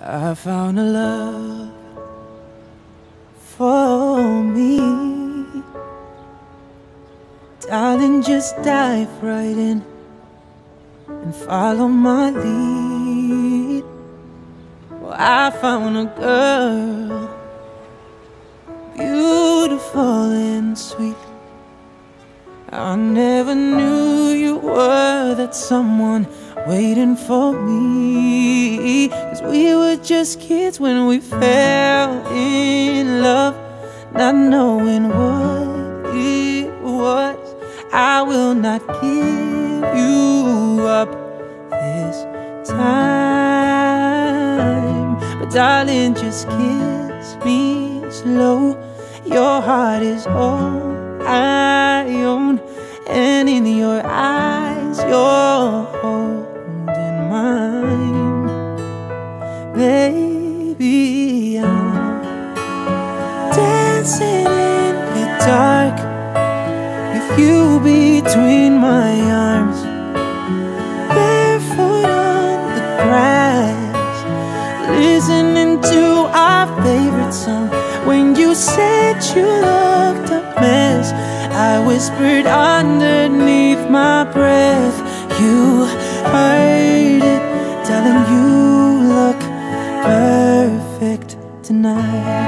I found a love for me. Darling, just dive right in and follow my lead. Well, I found a girl, beautiful and sweet. I never knew you were that someone waiting for me. Cause we were just kids when we fell in love, not knowing what it was. I will not give you up this time. But darling, just kiss me slow. Your heart is all I own, and in your eyes, you're dancing in the dark with you between my arms, barefoot on the grass, listening to our favorite song. When you said you looked a mess, I whispered underneath my breath. You heard it, darling. You look perfect tonight.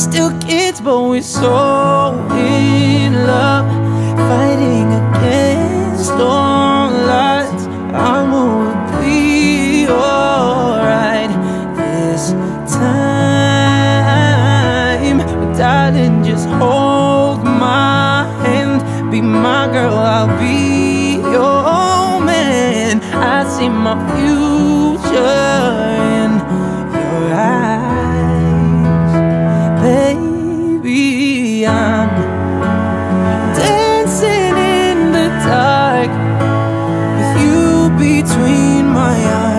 still kids, but we're so in love, fighting against all odds. I'm gonna be alright this time. But darling, just hold my hand, be my girl, I'll be your man. I see my future baby. Dancing in the dark with you between my arms,